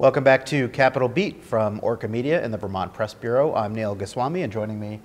Welcome back to Capitol Beat from Orca Media and the Vermont Press Bureau. I'm Neil Goswami, and joining me,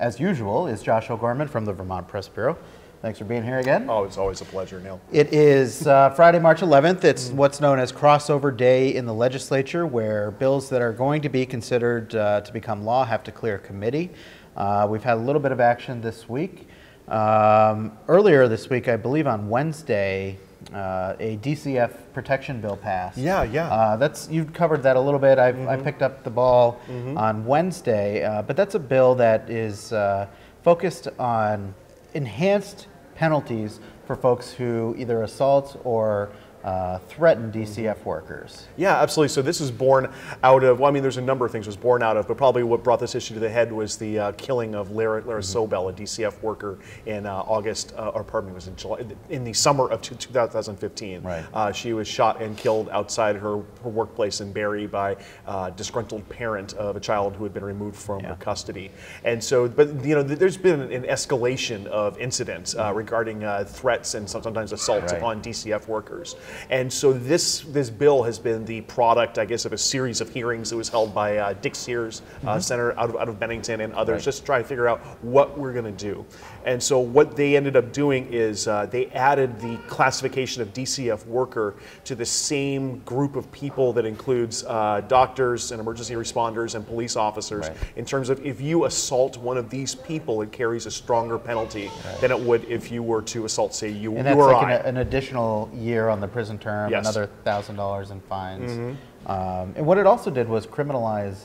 as usual, is Josh O'Gorman from the Vermont Press Bureau. Thanks for being here again. Oh, it's always a pleasure, Neil. It is uh, Friday, March 11th. It's what's known as crossover day in the legislature, where bills that are going to be considered uh, to become law have to clear committee. Uh, we've had a little bit of action this week. Um, earlier this week, I believe on Wednesday, uh, a DCF protection bill passed. Yeah, yeah. Uh, that's you've covered that a little bit. I've, I picked up the ball on Wednesday, uh, but that's a bill that is uh, focused on enhanced penalties for folks who either assault or uh, threaten DCF workers. Yeah, absolutely. So this is born out of, well, I mean, there's a number of things it was born out of, but probably what brought this issue to the head was the uh, killing of Lara, Lara Sobel, a DCF worker, in uh, August, uh, or pardon me, was in July, in the summer of two- 2015. Right. Uh, she was shot and killed outside her, her workplace in Barre by a disgruntled parent of a child who had been removed from Yeah. her custody. And so, but you know, th- there's been an escalation of incidents uh, regarding uh, threats and sometimes assaults Right. upon DCF workers. And so this this bill has been the product, I guess, of a series of hearings that was held by uh, Dick Sears, uh, senator out of, out of Bennington, and others, Right. just to try to figure out what we're going to do. And so what they ended up doing is uh, they added the classification of DCF worker to the same group of people that includes uh, doctors and emergency responders and police officers. Right. In terms of if you assault one of these people, it carries a stronger penalty than it would if you were to assault, say, you, And you that's or like I. an, an additional year on the prison term, Yes. Another thousand dollars in fines. Um, and what it also did was criminalize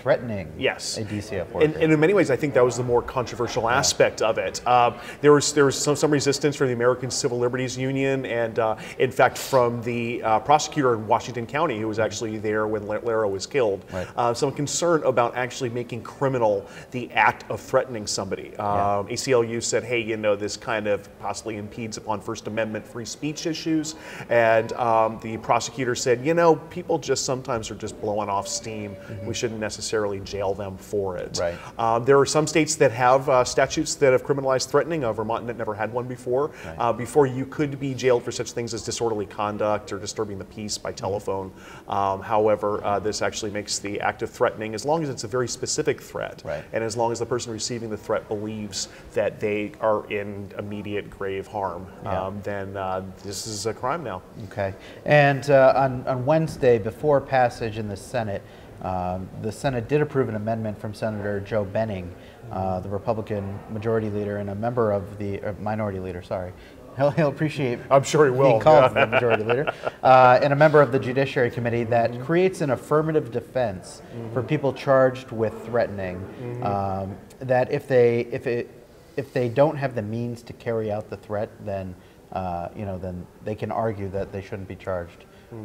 threatening Yes. a DCF worker. And, and in many ways, I think that was the more controversial aspect of it. Uh, there was there was some, some resistance from the American Civil Liberties Union, and uh, in fact, from the uh, prosecutor in Washington County, who was actually there when La- Lara was killed. Right. Uh, some concern about actually making criminal the act of threatening somebody. Um, ACLU said, "Hey, you know, this kind of possibly impedes upon First Amendment free speech issues," and um, the prosecutor said, "You know, people just sometimes are just blowing off steam. We shouldn't necessarily jail them for it." Right. Um, there are some states that have uh, statutes that have criminalized threatening. Uh, Vermont n- never had one before. Right. Uh, before you could be jailed for such things as disorderly conduct or disturbing the peace by telephone. Um, however, uh, this actually makes the act of threatening, as long as it's a very specific threat, Right. and as long as the person receiving the threat believes that they are in immediate grave harm, Yeah. um, then uh, this is a crime now. Okay. And uh, on, on Wednesday, before passage in the Senate, um, the Senate did approve an amendment from Senator Joe Benning, uh, the Republican majority leader and a member of the uh, minority leader. Sorry. He'll, he'll appreciate I'm sure he will, being called yeah. the majority leader, uh, and a member of the Judiciary Committee that creates an affirmative defense for people charged with threatening. Um, that if they if it if they don't have the means to carry out the threat, then uh, you know then they can argue that they shouldn't be charged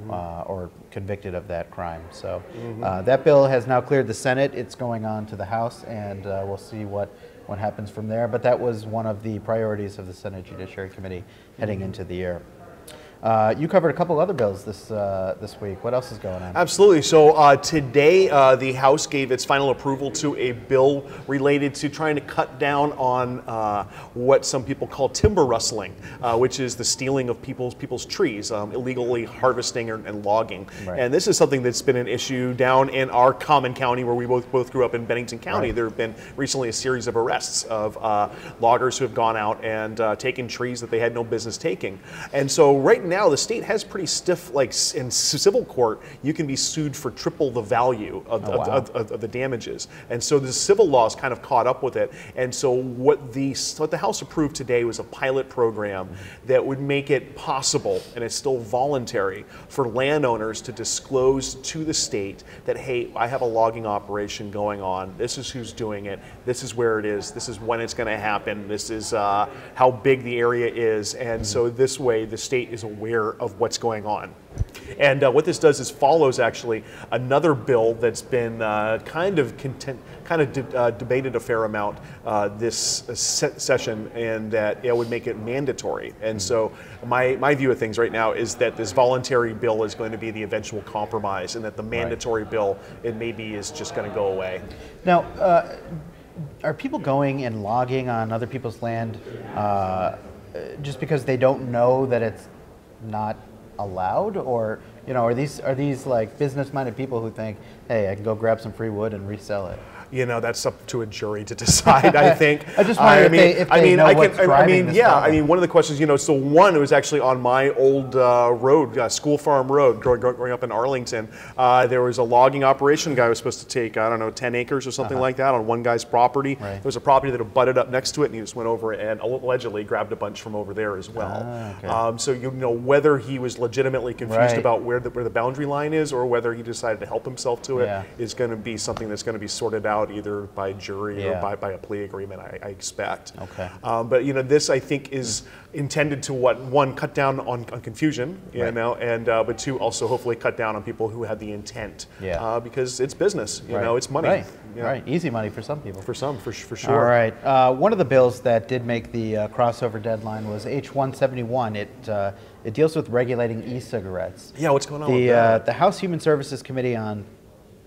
uh, or convicted of that crime. So uh, that bill has now cleared the Senate. It's going on to the House, and uh, we'll see what what happens from there. But that was one of the priorities of the Senate Judiciary Committee heading into the year. Uh, you covered a couple other bills this uh, this week. What else is going on? Absolutely. So uh, today, uh, the House gave its final approval to a bill related to trying to cut down on uh, what some people call timber rustling, uh, which is the stealing of people's people's trees, um, illegally harvesting and, and logging. Right. And this is something that's been an issue down in our common county, where we both both grew up in Bennington County. Right. There have been recently a series of arrests of uh, loggers who have gone out and uh, taken trees that they had no business taking. And so right now, the state has pretty stiff, like in civil court, you can be sued for triple the value of, Oh, wow. of, of, of the damages. And so the civil laws kind of caught up with it. And so what the what the House approved today was a pilot program that would make it possible, and it's still voluntary, for landowners to disclose to the state that hey, I have a logging operation going on. This is who's doing it. This is where it is. This is when it's going to happen. This is uh, how big the area is. And so this way, the state is aware of what's going on. And uh, what this does is follows actually another bill that's been uh, kind of content, kind of de- uh, debated a fair amount uh, this se- session, and that it would make it mandatory. And so my my view of things right now is that this voluntary bill is going to be the eventual compromise, and that the mandatory bill it maybe is just going to go away. Now, uh, are people going and logging on other people's land uh, just because they don't know that it's not allowed, or You know, are these are these like business-minded people who think, hey, I can go grab some free wood and resell it? You know that's up to a jury to decide. I think. I just wonder I if mean, they- if I mean, know I what's can. I driving mean, yeah. I mean, one of the questions, you know, so one, it was actually on my old uh, road, uh, School Farm Road, growing, growing up in Arlington. Uh, there was a logging operation. guy was supposed to take, I don't know, 10 acres or something like that on one guy's property. Right. There was a property that abutted up next to it, and he just went over and allegedly grabbed a bunch from over there as well. Ah, okay. um, so you know whether he was legitimately confused Right. about where the, where the boundary line is, or whether he decided to help himself to it, Yeah. is going to be something that's going to be sorted out either by jury Yeah. or by, by a plea agreement, I, I expect. Okay. Um, but you know, this I think is intended to what one cut down on, on confusion, you Right. know, and uh, but two also hopefully cut down on people who had the intent. Yeah. Uh, because it's business, you Right. know, it's money. Right. Yeah. Right. Easy money for some people. For some, for, for sure. All right. Uh, one of the bills that did make the uh, crossover deadline was H171. It uh, it deals with regulating e-cigarettes. Yeah, what's going on The with uh, the House Human Services Committee on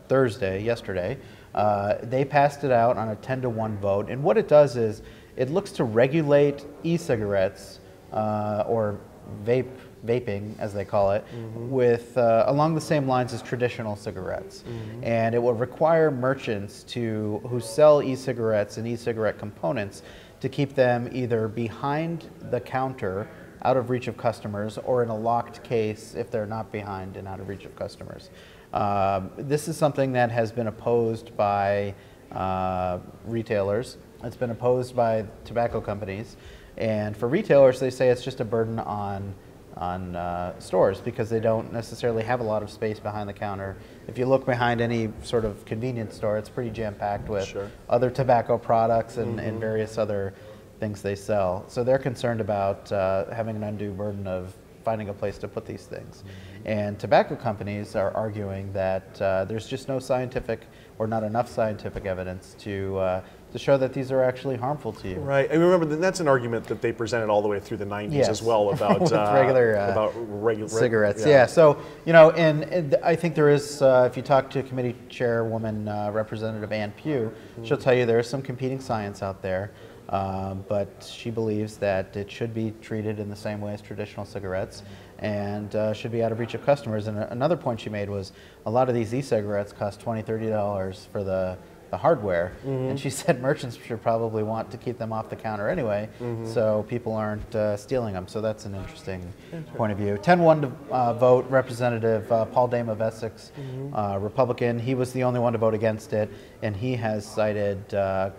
Thursday, yesterday, uh, they passed it out on a 10 to 1 vote. And what it does is it looks to regulate e cigarettes uh, or vape. Vaping, as they call it, with uh, along the same lines as traditional cigarettes, and it will require merchants to who sell e-cigarettes and e-cigarette components to keep them either behind the counter, out of reach of customers, or in a locked case if they're not behind and out of reach of customers. Um, this is something that has been opposed by uh, retailers. It's been opposed by tobacco companies, and for retailers, they say it's just a burden on on uh, stores because they don't necessarily have a lot of space behind the counter. If you look behind any sort of convenience store, it's pretty jam packed with Sure. other tobacco products and, and various other things they sell. So they're concerned about uh, having an undue burden of finding a place to put these things. And tobacco companies are arguing that uh, there's just no scientific or not enough scientific evidence to, uh, to show that these are actually harmful to you. Right. And remember that that's an argument that they presented all the way through the 90s Yes. as well about uh, regular, uh, about regular cigarettes. Yeah. So you know, and, and I think there is. Uh, if you talk to committee chairwoman uh, Representative Ann Pugh, she'll tell you there is some competing science out there. Um, but she believes that it should be treated in the same way as traditional cigarettes and uh, should be out of reach of customers. And another point she made was a lot of these e-cigarettes cost $20, $30 for the, the hardware. And she said merchants should probably want to keep them off the counter anyway, so people aren't uh, stealing them. So that's an interesting point of view. 10 1 to uh, vote, Representative uh, Paul Dame of Essex, uh, Republican. He was the only one to vote against it, and he has cited uh,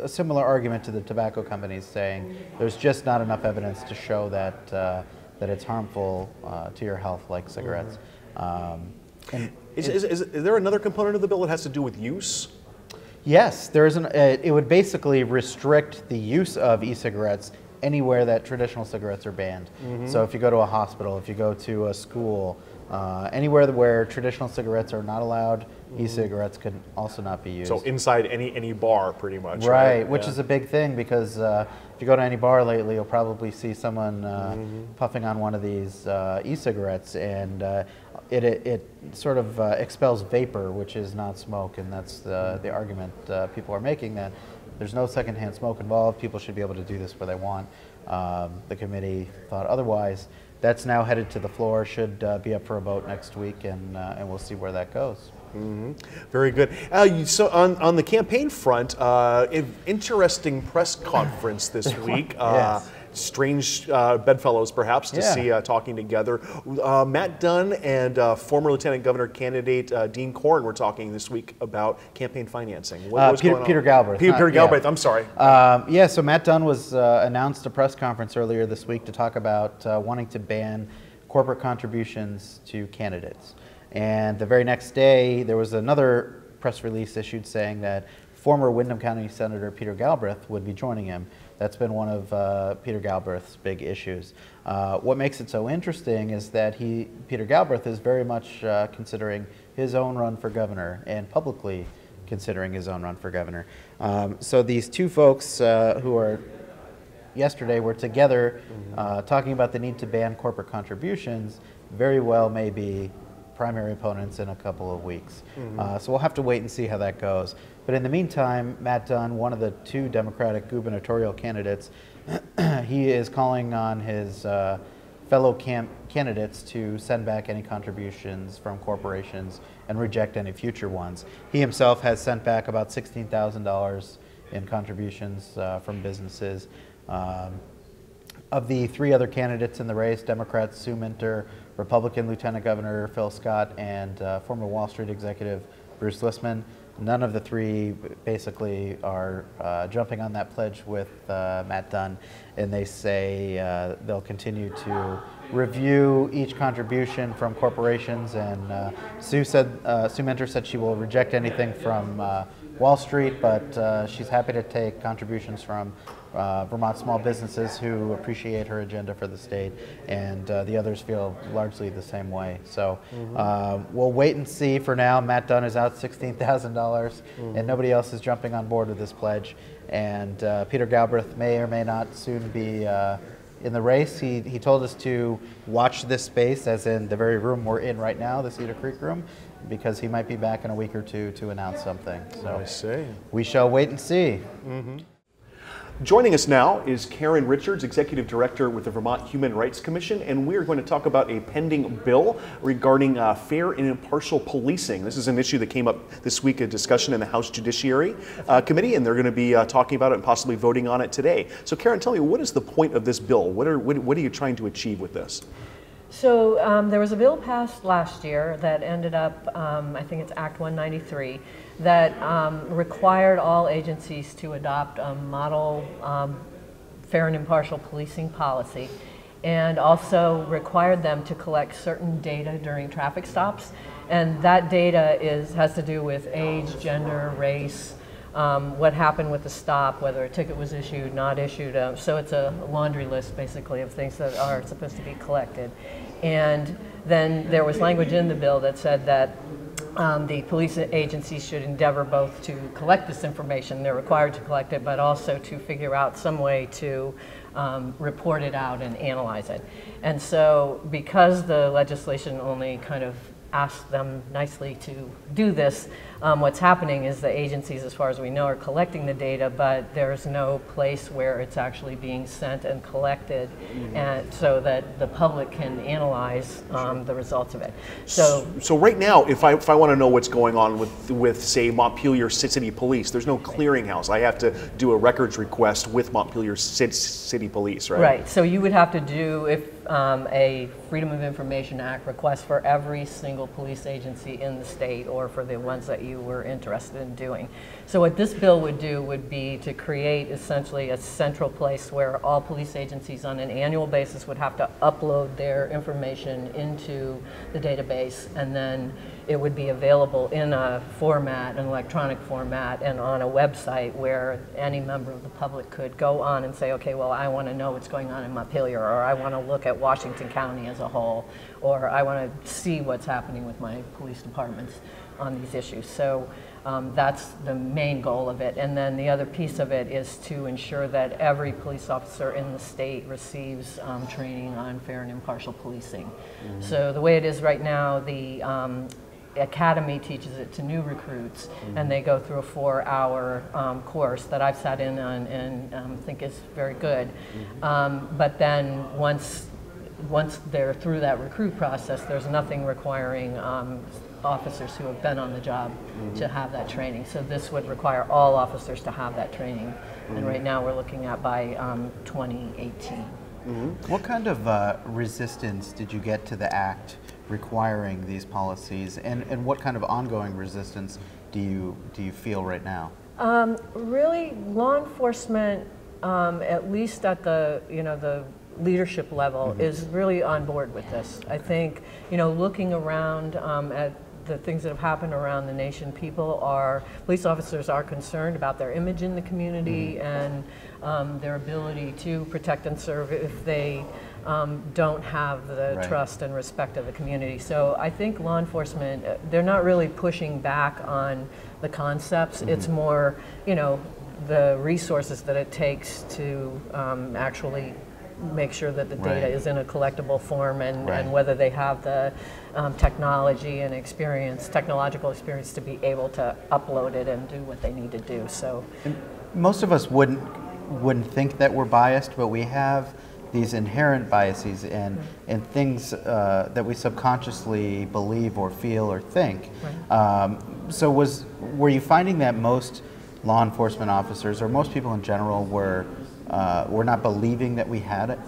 a similar argument to the tobacco companies, saying there's just not enough evidence to show that, uh, that it's harmful uh, to your health like cigarettes. Um, and Is, is, is, is there another component of the bill that has to do with use? Yes, there is an. Uh, it would basically restrict the use of e-cigarettes anywhere that traditional cigarettes are banned. Mm-hmm. So if you go to a hospital, if you go to a school, uh, anywhere where traditional cigarettes are not allowed, e-cigarettes could also not be used. So inside any any bar, pretty much. Right, Right. which Yeah. is a big thing because uh, if you go to any bar lately, you'll probably see someone uh, Mm-hmm. puffing on one of these uh, e-cigarettes, and uh, it, it, it sort of uh, expels vapor, which is not smoke, and that's the, the argument uh, people are making that there's no secondhand smoke involved. People should be able to do this where they want. Um, the committee thought otherwise. That's now headed to the floor. Should uh, be up for a vote next week, and uh, and we'll see where that goes. Very good. Uh, you, so on, on the campaign front, uh, interesting press conference this week. Uh, Yes. Strange uh, bedfellows, perhaps, to Yeah. see uh, talking together. Uh, Matt Dunne and uh, former Lieutenant Governor candidate uh, Dean Corren were talking this week about campaign financing. What, Uh, Peter-? Peter Galbraith, Peter, Peter yeah. Galbraith. I'm sorry. Um, yeah, so Matt Dunne was uh, announced a press conference earlier this week to talk about uh, wanting to ban corporate contributions to candidates. And the very next day, there was another press release issued saying that former Windham County Senator Peter Galbraith would be joining him. That's been one of uh, Peter Galbraith's big issues. Uh, what makes it so interesting is that he, Peter Galbraith, is very much uh, considering his own run for governor and publicly considering his own run for governor. Um, so these two folks uh, who are yesterday were together uh, talking about the need to ban corporate contributions very well may be primary opponents in a couple of weeks. Uh, so we'll have to wait and see how that goes. But in the meantime, Matt Dunne, one of the two Democratic gubernatorial candidates, he is calling on his uh, fellow camp candidates to send back any contributions from corporations and reject any future ones. He himself has sent back about $16,000 in contributions uh, from businesses. Um, of the three other candidates in the race, Democrats Sue Minter, Republican Lieutenant Governor Phil Scott, and uh, former Wall Street executive Bruce Lisman, none of the three basically are uh, jumping on that pledge with uh, Matt Dunne, and they say uh, they'll continue to review each contribution from corporations. And uh, Sue said, uh, Sue Minter said she will reject anything from Wall Street, but she's happy to take contributions from uh, Vermont small businesses who appreciate her agenda for the state, and uh, the others feel largely the same way. So mm-hmm. uh, we'll wait and see for now. Matt Dunne is out $16,000, mm-hmm. and nobody else is jumping on board with this pledge. And uh, Peter Galbraith may or may not soon be uh, in the race. He, he told us to watch this space, as in the very room we're in right now, the Cedar Creek room, because he might be back in a week or two to announce something. So I see. We shall wait and see. Mm-hmm. Joining us now is Karen Richards, Executive Director with the Vermont Human Rights Commission, and we are going to talk about a pending bill regarding uh, fair and impartial policing. This is an issue that came up this week, a discussion in the House Judiciary uh, Committee, and they're going to be uh, talking about it and possibly voting on it today. So, Karen, tell me, what is the point of this bill? What are, what, what are you trying to achieve with this? So um, there was a bill passed last year that ended up, um, I think it's Act 193, that um, required all agencies to adopt a model um, fair and impartial policing policy and also required them to collect certain data during traffic stops. And that data is, has to do with age, gender, race, um, what happened with the stop, whether a ticket was issued, not issued. Uh, so it's a laundry list basically of things that are supposed to be collected. And then there was language in the bill that said that um, the police agencies should endeavor both to collect this information, they're required to collect it, but also to figure out some way to um, report it out and analyze it. And so, because the legislation only kind of asked them nicely to do this, um, what's happening is the agencies, as far as we know, are collecting the data, but there's no place where it's actually being sent and collected, mm-hmm. and so that the public can analyze um, the results of it. So, so right now, if I if I want to know what's going on with with say Montpelier City Police, there's no clearinghouse. I have to do a records request with Montpelier City Police, right? Right. So you would have to do if um, a Freedom of Information Act request for every single police agency in the state or for the ones that you were interested in doing. So what this bill would do would be to create essentially a central place where all police agencies on an annual basis would have to upload their information into the database and then it would be available in a format, an electronic format, and on a website where any member of the public could go on and say, okay, well, I want to know what's going on in Montpelier, or I want to look at Washington County as a whole, or I want to see what's happening with my police departments on these issues. So um, that's the main goal of it. And then the other piece of it is to ensure that every police officer in the state receives um, training on fair and impartial policing. Mm-hmm. So the way it is right now, the um, academy teaches it to new recruits, mm-hmm. and they go through a four-hour um, course that I've sat in on and um, think is very good. Mm-hmm. Um, but then once once they're through that recruit process, there's nothing requiring um, officers who have been on the job mm-hmm. to have that training. So this would require all officers to have that training, and mm-hmm. right now we're looking at by um, 2018. Mm-hmm. What kind of uh, resistance did you get to the act requiring these policies, and, and what kind of ongoing resistance do you do you feel right now? Um, really, law enforcement, um, at least at the you know the leadership level, mm-hmm. is really on board with this. I think you know looking around um, at the things that have happened around the nation, people are police officers are concerned about their image in the community mm-hmm. and um, their ability to protect and serve if they um, don't have the right. trust and respect of the community. So I think law enforcement, uh, they're not really pushing back on the concepts. Mm-hmm. It's more, you know, the resources that it takes to um, actually make sure that the data right. is in a collectible form and, right. and whether they have the um, technology and experience, technological experience to be able to upload it and do what they need to do. So, and most of us wouldn't wouldn't think that we're biased, but we have these inherent biases and, and things uh, that we subconsciously believe or feel or think. Um, so was were you finding that most law enforcement officers or most people in general were uh, were not believing that we had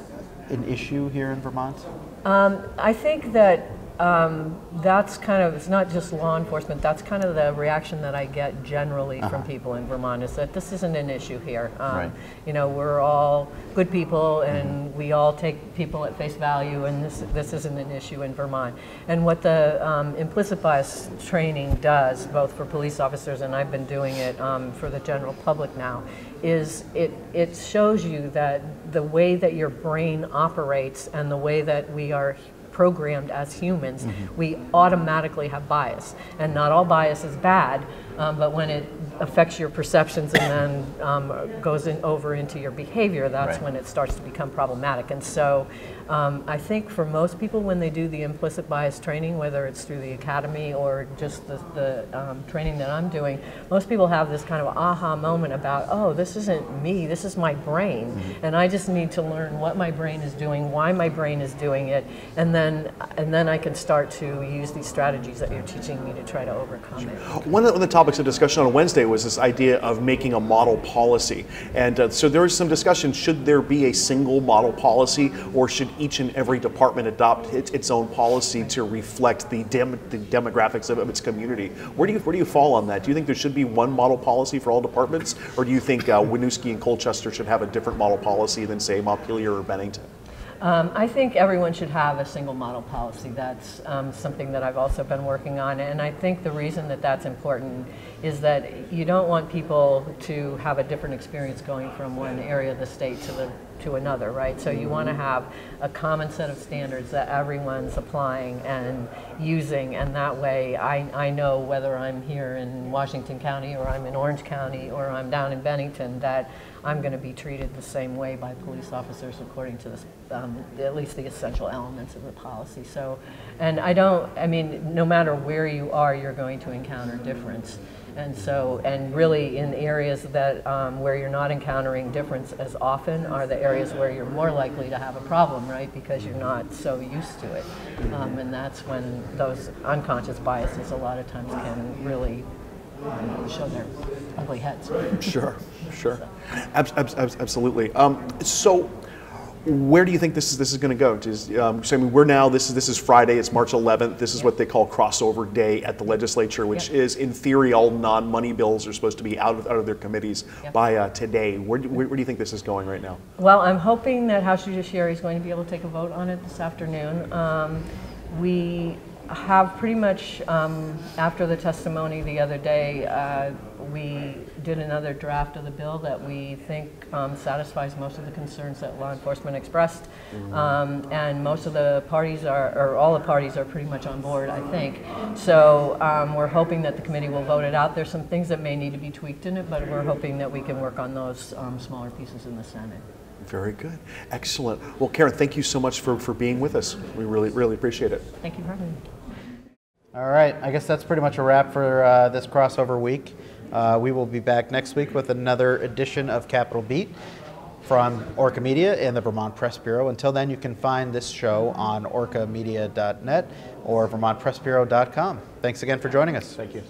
an issue here in Vermont? Um, I think that um, that's kind of, it's not just law enforcement, that's kind of the reaction that I get generally from people in Vermont is that this isn't an issue here. Um, Right. You know, we're all good people and we all take people at face value and this, this isn't an issue in Vermont. And what the um, implicit bias training does, both for police officers and I've been doing it um, for the general public now, is it, it shows you that the way that your brain operates and the way that we are programmed as humans, we automatically have bias. And not all bias is bad, um, but when it affects your perceptions and then um, goes in, over into your behavior, that's Right. when it starts to become problematic. And so um, I think for most people, when they do the implicit bias training, whether it's through the academy or just the, the um, training that I'm doing, most people have this kind of aha moment about, oh, this isn't me, this is my brain. Mm-hmm. And I just need to learn what my brain is doing, why my brain is doing it, and then, and then I can start to use these strategies that you're teaching me to try to overcome it. One of the topics of discussion on Wednesday was this idea of making a model policy. And uh, so there was some discussion should there be a single model policy, or should each and every department adopt its, its own policy to reflect the, dem- the demographics of, of its community? Where do, you, where do you fall on that? Do you think there should be one model policy for all departments, or do you think uh, Winooski and Colchester should have a different model policy than, say, Montpelier or Bennington? Um, I think everyone should have a single model policy. That's um, something that I've also been working on. And I think the reason that that's important is that you don't want people to have a different experience going from one area of the state to the to another, right? So you want to have a common set of standards that everyone's applying and using, and that way I, I know whether I'm here in Washington County or I'm in Orange County or I'm down in Bennington that I'm going to be treated the same way by police officers according to this, um, at least the essential elements of the policy. So, and I don't, I mean, no matter where you are, you're going to encounter difference. And so, and really in areas that, um, where you're not encountering difference as often are the areas where you're more likely to have a problem, right? Because you're not so used to it. Um, and that's when those unconscious biases a lot of times can really um, show their ugly heads. Sure, sure, abs- abs- abs- absolutely. Um, so, where do you think this is this is going to go? Does, um, so I mean, we're now this is this is Friday. It's March 11th. This is what they call crossover day at the legislature, which Yep. is in theory all non-money bills are supposed to be out of out of their committees Yep. by uh, today. Where do, where, where do you think this is going right now? Well, I'm hoping that House Judiciary is going to be able to take a vote on it this afternoon. Um, we have pretty much, um, after the testimony the other day, uh, we did another draft of the bill that we think um, satisfies most of the concerns that law enforcement expressed. Um, and most of the parties are, or all the parties are pretty much on board, I think. So um, we're hoping that the committee will vote it out. There's some things that may need to be tweaked in it, but we're hoping that we can work on those um, smaller pieces in the Senate. Very good, excellent. Well, Karen, thank you so much for, for being with us. We really really appreciate it. Thank you for having me. All right, I guess that's pretty much a wrap for uh, this crossover week. Uh, we will be back next week with another edition of Capitol Beat from Orca Media and the Vermont Press Bureau. Until then, you can find this show on orcamedia.net or vermontpressbureau.com. Thanks again for joining us. Thank you.